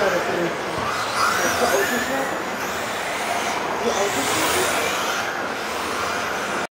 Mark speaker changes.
Speaker 1: 알았어요. 아, 그 얼굴 샷? 이 얼굴 샷?